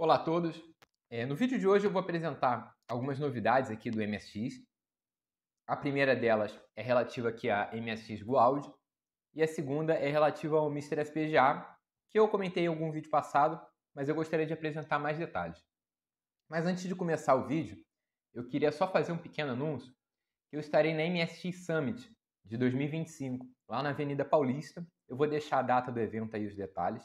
Olá a todos. É, no vídeo de hoje eu vou apresentar algumas novidades aqui do MSX. A primeira delas é relativa aqui a MSX Gold e a segunda é relativa ao Mr. FPGA, que eu comentei em algum vídeo passado, mas eu gostaria de apresentar mais detalhes. Mas antes de começar o vídeo, eu queria só fazer um pequeno anúncio que eu estarei na MSX Summit de 2025, lá na Avenida Paulista. Eu vou deixar a data do evento aí os detalhes.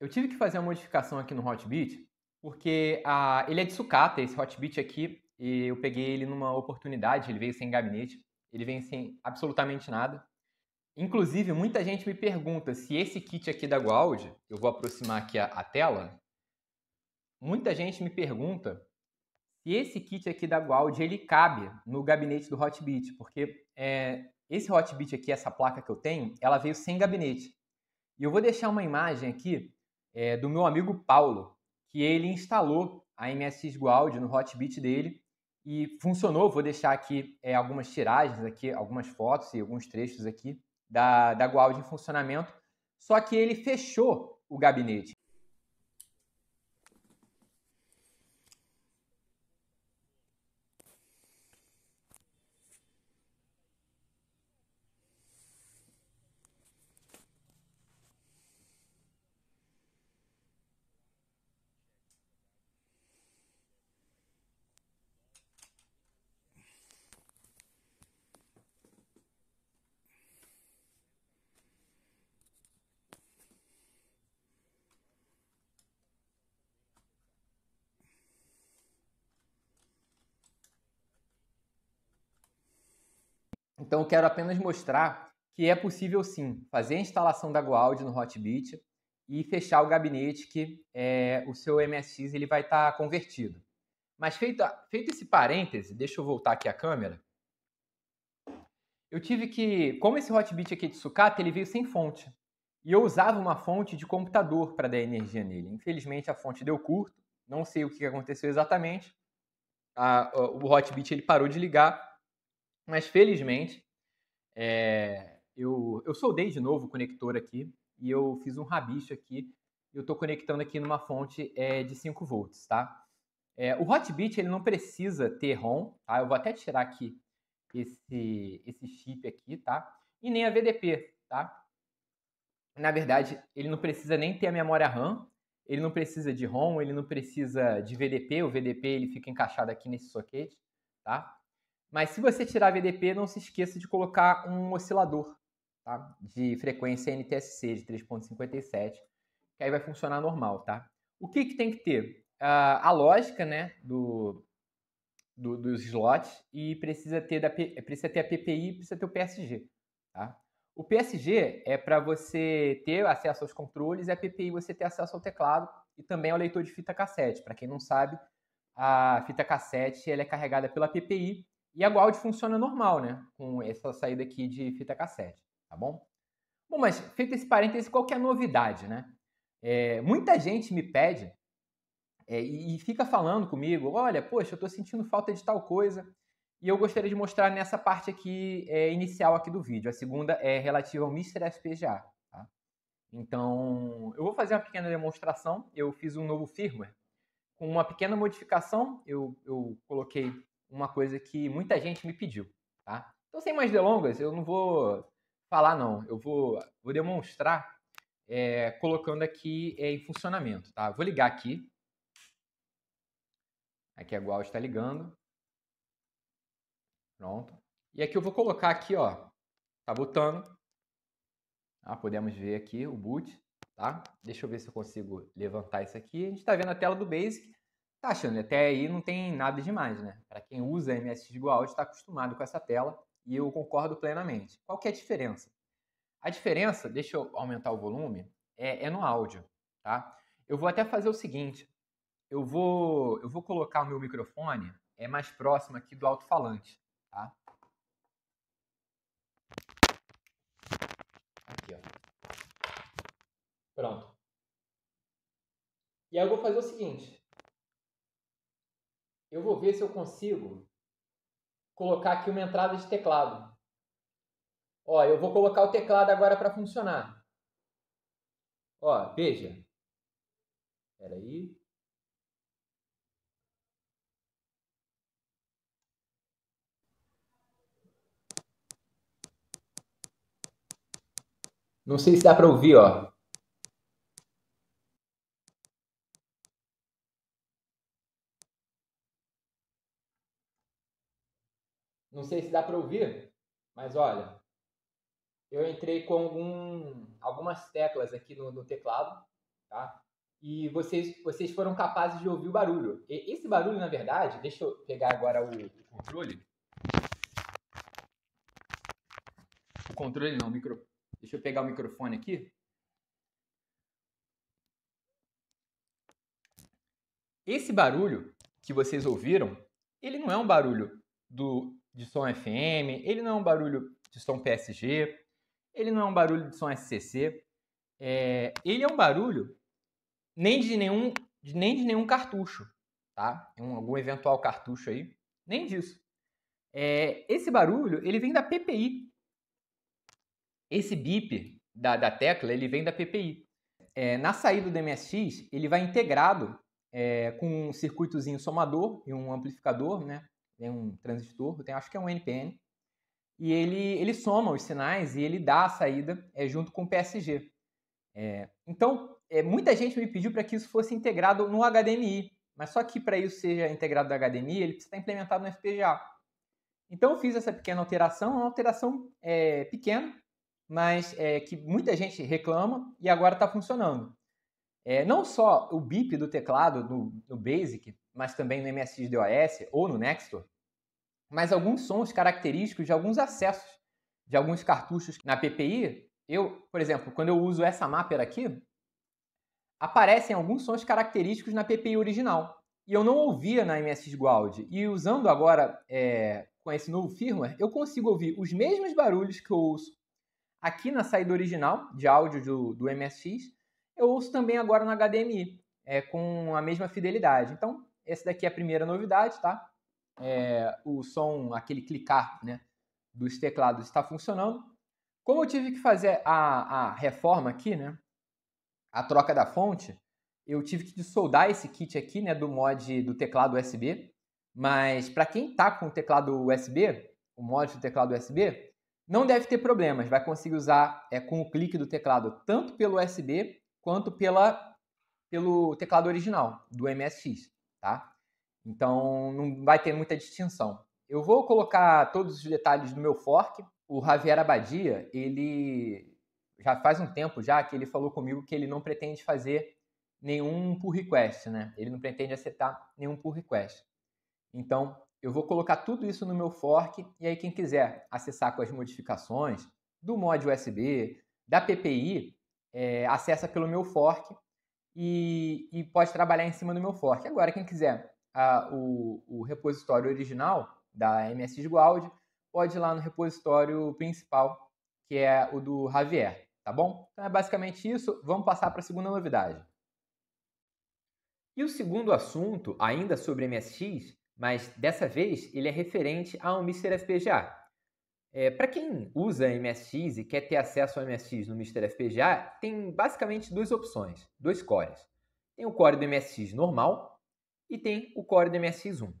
Eu tive que fazer uma modificação aqui no Hotbit porque ah, ele é de sucata, esse Hotbit aqui, e eu peguei ele numa oportunidade, ele veio sem gabinete, ele vem sem absolutamente nada. Inclusive, muita gente me pergunta se esse kit aqui da Guald, eu vou aproximar aqui a, a tela, muita gente me pergunta se esse kit aqui da Guald, ele cabe no gabinete do Hotbit, porque é, esse Hotbit aqui, essa placa que eu tenho, ela veio sem gabinete. E eu vou deixar uma imagem aqui é, do meu amigo Paulo, que ele instalou a MSX Guald no Hotbit dele e funcionou. Vou deixar aqui é, algumas tiragens aqui, algumas fotos e alguns trechos aqui da, da Guald em funcionamento. Só que ele fechou o gabinete. Então eu quero apenas mostrar que é possível sim fazer a instalação da Goald no Hotbit e fechar o gabinete que é, o seu MSX ele vai estar tá convertido. Mas feito, feito esse parêntese, deixa eu voltar aqui a câmera. Eu tive que, como esse Hotbit aqui de sucata, ele veio sem fonte. E eu usava uma fonte de computador para dar energia nele. Infelizmente a fonte deu curto, não sei o que aconteceu exatamente. A, o Hotbit ele parou de ligar mas felizmente, é, eu, eu soldei de novo o conector aqui e eu fiz um rabicho aqui. Eu estou conectando aqui numa fonte é, de 5 volts, tá? É, o Hotbit ele não precisa ter ROM, tá? Eu vou até tirar aqui esse, esse chip aqui, tá? E nem a VDP, tá? Na verdade, ele não precisa nem ter a memória RAM, ele não precisa de ROM, ele não precisa de VDP, o VDP ele fica encaixado aqui nesse soquete, tá? Mas se você tirar VDP, não se esqueça de colocar um oscilador tá? de frequência NTSC de 3.57, que aí vai funcionar normal, tá? O que, que tem que ter? Uh, a lógica né, do, do, dos slots e precisa ter, da, precisa ter a PPI e precisa ter o PSG. Tá? O PSG é para você ter acesso aos controles e a PPI você ter acesso ao teclado e também ao leitor de fita cassete. Para quem não sabe, a fita cassete ela é carregada pela PPI e a Guald funciona normal, né? Com essa saída aqui de fita cassete, tá bom? Bom, mas feito esse parêntese, qual que é a novidade, né? É, muita gente me pede é, e, e, fica falando comigo, olha, poxa, eu estou sentindo falta de tal coisa e eu gostaria de mostrar nessa parte aqui é, inicial aqui do vídeo. A segunda é relativa ao Mr. FPGA. Tá? Então, eu vou fazer uma pequena demonstração. Eu fiz um novo firmware com uma pequena modificação. Eu, eu coloquei uma coisa que muita gente me pediu, tá? Então, sem mais delongas, eu não vou falar, não. Eu vou, vou demonstrar é, colocando aqui é, em funcionamento, tá? Vou ligar aqui. Aqui a Gual está ligando. Pronto. E aqui eu vou colocar aqui, ó, tá botando. Tá? Podemos ver aqui o boot, tá? Deixa eu ver se eu consigo levantar isso aqui. A gente está vendo a tela do Basic. Tá achando, até aí não tem nada demais, né? Para quem usa MSX Go está acostumado com essa tela e eu concordo plenamente. Qual que é a diferença? A diferença, deixa eu aumentar o volume, é, é no áudio, tá? Eu vou até fazer o seguinte, eu vou, eu vou colocar o meu microfone é mais próximo aqui do alto-falante, tá? Aqui, ó. Pronto. E aí eu vou fazer o seguinte, eu vou ver se eu consigo colocar aqui uma entrada de teclado. Ó, eu vou colocar o teclado agora para funcionar. Ó, veja. Espera aí. Não sei se dá para ouvir, ó. Não sei se dá para ouvir, mas olha, eu entrei com algum, algumas teclas aqui no, no, teclado, tá? E vocês, vocês foram capazes de ouvir o barulho. E esse barulho, na verdade, deixa eu pegar agora o, o controle. O controle não, o micro. Deixa eu pegar o microfone aqui. Esse barulho que vocês ouviram, ele não é um barulho do de som FM, ele não é um barulho de som PSG, ele não é um barulho de som SCC, é, ele é um barulho nem de nenhum, nem de nenhum cartucho, tá? Um, algum eventual cartucho aí, nem disso. É, esse barulho, ele vem da PPI. Esse bip da, da tecla, ele vem da PPI. É, na saída do MSX, ele vai integrado é, com um circuitozinho somador e um amplificador, né? Tem um transistor, tem, acho que é um NPN, e ele, ele soma os sinais e ele dá a saída é, junto com o PSG. É, então, é, muita gente me pediu para que isso fosse integrado no HDMI, mas só que para isso seja integrado no HDMI, ele precisa estar implementado no FPGA. Então, eu fiz essa pequena alteração, uma alteração é, pequena, mas é, que muita gente reclama e agora está funcionando. É, não só o bip do teclado no, no Basic, mas também no MSX DOS ou no Nextor, mas alguns sons característicos de alguns acessos de alguns cartuchos na PPI. Eu, por exemplo, quando eu uso essa mapper aqui, aparecem alguns sons característicos na PPI original. E eu não ouvia na MSX Guald. E usando agora é, com esse novo firmware, eu consigo ouvir os mesmos barulhos que eu ouço aqui na saída original de áudio do, do MSX, eu ouço também agora no HDMI, é, com a mesma fidelidade. Então, essa daqui é a primeira novidade, tá? É, o som, aquele clicar né, dos teclados está funcionando. Como eu tive que fazer a, a reforma aqui, né, a troca da fonte, eu tive que soldar esse kit aqui né, do mod do teclado USB. Mas para quem está com o teclado USB, o mod do teclado USB, não deve ter problemas. Vai conseguir usar é, com o clique do teclado tanto pelo USB quanto pela, pelo teclado original do MSX tá? Então não vai ter muita distinção. Eu vou colocar todos os detalhes do meu fork. O Javier Abadia, ele já faz um tempo já que ele falou comigo que ele não pretende fazer nenhum pull request, né? Ele não pretende aceitar nenhum pull request. Então, eu vou colocar tudo isso no meu fork e aí quem quiser acessar com as modificações do mod USB, da PPI, é, acessa pelo meu fork e, e, pode trabalhar em cima do meu fork. Agora, quem quiser o, o, repositório original da MSX Guald, pode ir lá no repositório principal, que é o do Javier, tá bom? Então é basicamente isso. Vamos passar para a segunda novidade. E o segundo assunto, ainda sobre MSX, mas dessa vez ele é referente ao Mr. FPGA. É, Para quem usa MSX e quer ter acesso ao MSX no Mr. FPGA, tem basicamente duas opções, dois cores. Tem o core do MSX normal e tem o core do MSX1.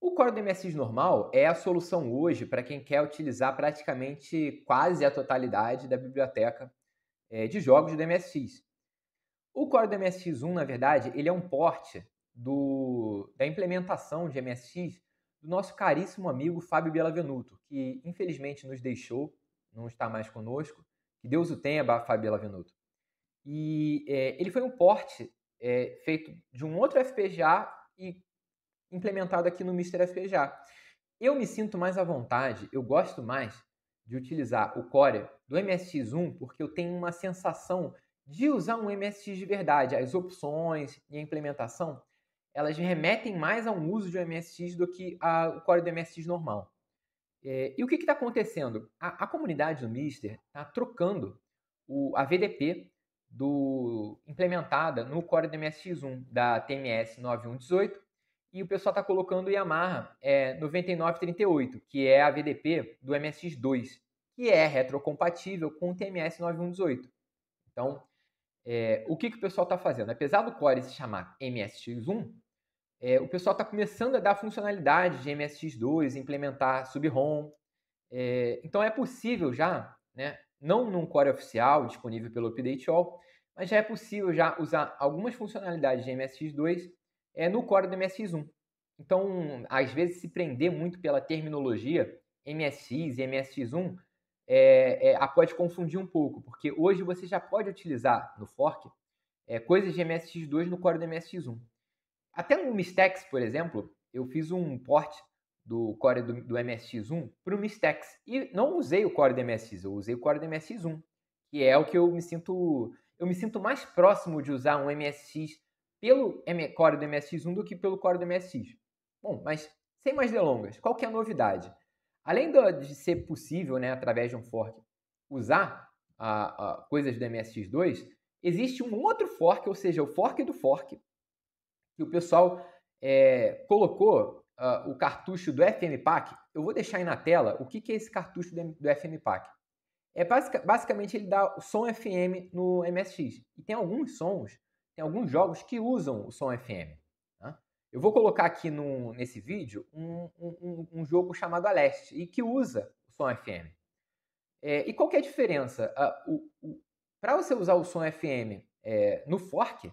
O core do MSX normal é a solução hoje para quem quer utilizar praticamente quase a totalidade da biblioteca é, de jogos do MSX. O core do MSX1, na verdade, ele é um porte do, da implementação de MSX do nosso caríssimo amigo Fábio Bellavenuto, que infelizmente nos deixou, não está mais conosco. Que Deus o tenha, Fábio Bellavenuto. E é, ele foi um porte é, feito de um outro FPGA e implementado aqui no Mr. FPGA. Eu me sinto mais à vontade, eu gosto mais de utilizar o Core do MSX1 porque eu tenho uma sensação de usar um MSX de verdade. As opções e a implementação elas remetem mais a um uso de um MSX do que a, o core do MSX normal. É, e o que está acontecendo? A, a, comunidade do Mister está trocando o, a VDP do, implementada no core do MSX1 da TMS 9118 e o pessoal está colocando o Yamaha é, 9938, que é a VDP do MSX2, que é retrocompatível com o TMS 9118. Então, é, o que, que o pessoal está fazendo? Apesar do core se chamar MSX1, é, o pessoal está começando a dar funcionalidade de MSX2, implementar sub-ROM. É, então é possível já, né, não num core oficial disponível pelo Update All, mas já é possível já usar algumas funcionalidades de MSX2 é, no core do MSX1. Então, às vezes, se prender muito pela terminologia MSX e MSX1 é, é, pode confundir um pouco, porque hoje você já pode utilizar no fork é, coisas de MSX2 no core do MSX1. Até no Mistex, por exemplo, eu fiz um port do core do, do MSX1 para o Mistex e não usei o core do MSX, eu usei o core do MSX1, que é o que eu me sinto eu me sinto mais próximo de usar um MSX pelo core do MSX1 do que pelo core do MSX. Bom, mas sem mais delongas, qual que é a novidade? Além de ser possível, né, através de um fork, usar a, a, coisas do MSX2, existe um outro fork, ou seja, o fork do fork, que o pessoal é, colocou uh, o cartucho do FMPAC. Eu vou deixar aí na tela o que, que é esse cartucho do, do FMPAC. É basic, basicamente ele dá o som FM no MSX. E tem alguns sons, tem alguns jogos que usam o som FM. Tá? Eu vou colocar aqui no, nesse vídeo um, um, um, jogo chamado Aleste e que usa o som FM. É, e qual é a diferença? Uh, Para você usar o som FM é, no fork,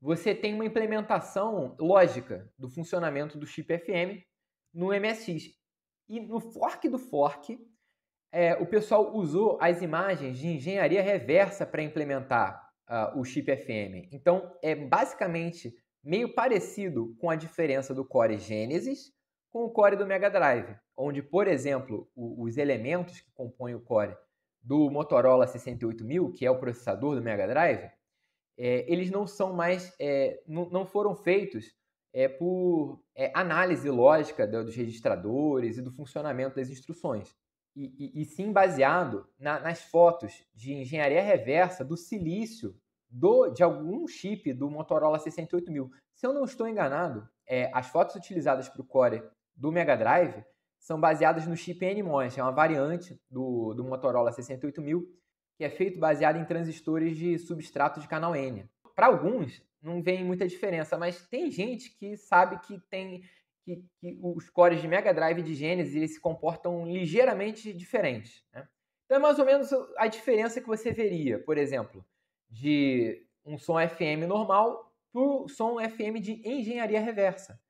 você tem uma implementação lógica do funcionamento do chip FM no MSX. E no fork do fork, é, o pessoal usou as imagens de engenharia reversa para implementar uh, o chip FM. Então, é basicamente meio parecido com a diferença do Core Genesis com o Core do Mega Drive, onde, por exemplo, o, os elementos que compõem o Core do Motorola 68000, que é o processador do Mega Drive, é, eles não são mais, é, não, foram feitos é, por é, análise lógica dos registradores e do funcionamento das instruções e, e, e sim baseado na, nas fotos de engenharia reversa do silício do, de algum chip do Motorola 68000. Se eu não estou enganado, é, as fotos utilizadas para o Core do Mega Drive são baseadas no chip NMOS, é uma variante do, do Motorola 68000, que é feito baseado em transistores de substrato de canal N. Para alguns, não vem muita diferença, mas tem gente que sabe que tem que, que os cores de Mega Drive de Genesis eles se comportam ligeiramente diferentes. Né? Então é mais ou menos a diferença que você veria, por exemplo, de um som FM normal para o som FM de engenharia reversa.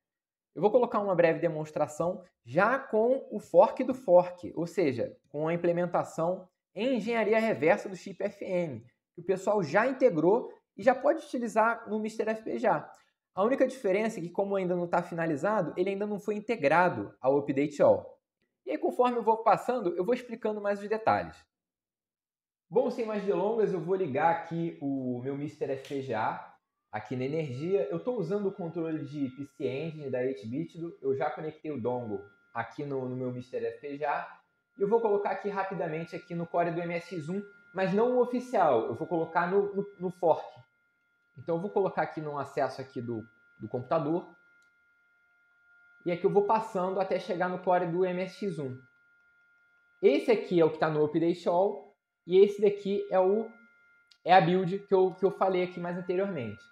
Eu vou colocar uma breve demonstração já com o fork do fork, ou seja, com a implementação em engenharia reversa do chip FM, que o pessoal já integrou e já pode utilizar no Mr. FPGA. A única diferença é que, como ainda não está finalizado, ele ainda não foi integrado ao Update All. E aí, conforme eu vou passando, eu vou explicando mais os detalhes. Bom, sem mais delongas, eu vou ligar aqui o meu Mr. FPGA aqui na energia. Eu estou usando o controle de PC Engine da 8-bit. Eu já conectei o dongle aqui no, no meu Mr. FPGA. E eu vou colocar aqui rapidamente aqui no core do MSX1, mas não o oficial. Eu vou colocar no, no, no fork. Então eu vou colocar aqui no acesso aqui do, do computador. E aqui eu vou passando até chegar no core do MSX1. Esse aqui é o que está no Update All. E esse daqui é, o, é a build que eu, que eu falei aqui mais anteriormente.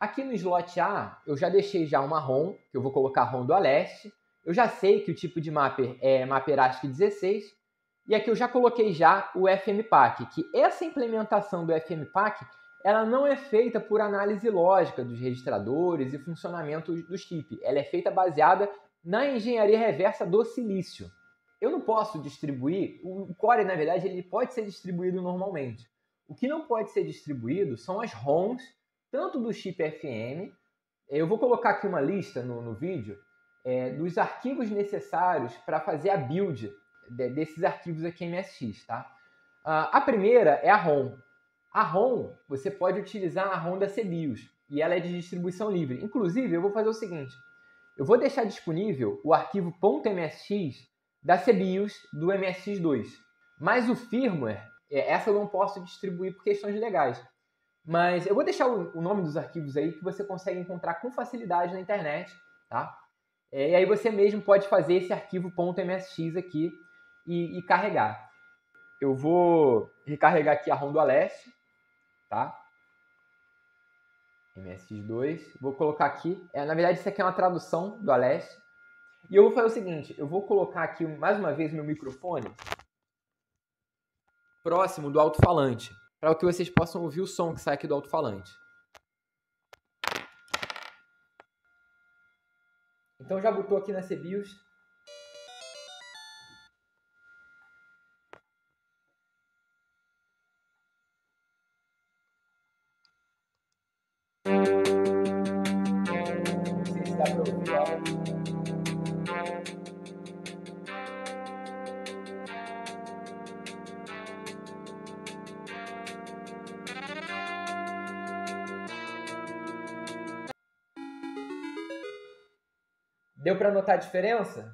Aqui no slot A, eu já deixei já uma ROM, que eu vou colocar ROM do Aleste. Eu já sei que o tipo de mapper é mapper ASCII 16. E aqui eu já coloquei já o FMPAC, que essa implementação do FMPAC ela não é feita por análise lógica dos registradores e funcionamento do chip. Ela é feita baseada na engenharia reversa do silício. Eu não posso distribuir, o core, na verdade, ele pode ser distribuído normalmente. O que não pode ser distribuído são as ROMs, tanto do chip FM, eu vou colocar aqui uma lista no, no vídeo, é, dos arquivos necessários para fazer a build de, desses arquivos aqui MSX, tá? Uh, a primeira é a ROM. A ROM, você pode utilizar a ROM da CBIOS e ela é de distribuição livre. Inclusive, eu vou fazer o seguinte: eu vou deixar disponível o arquivo .msx da CBIOS do MSX2. Mas o firmware, é, essa eu não posso distribuir por questões legais. Mas eu vou deixar o nome dos arquivos aí que você consegue encontrar com facilidade na internet, tá? É, e aí você mesmo pode fazer esse arquivo .msx aqui e, e carregar. Eu vou recarregar aqui a ROM do Aleste tá? MSX2. Vou colocar aqui. É, na verdade, isso aqui é uma tradução do Aleste. E eu vou fazer o seguinte: eu vou colocar aqui mais uma vez meu microfone. próximo do alto-falante, para que vocês possam ouvir o som que sai aqui do alto-falante. Então já botou aqui na CBIOS. Deu para notar a diferença?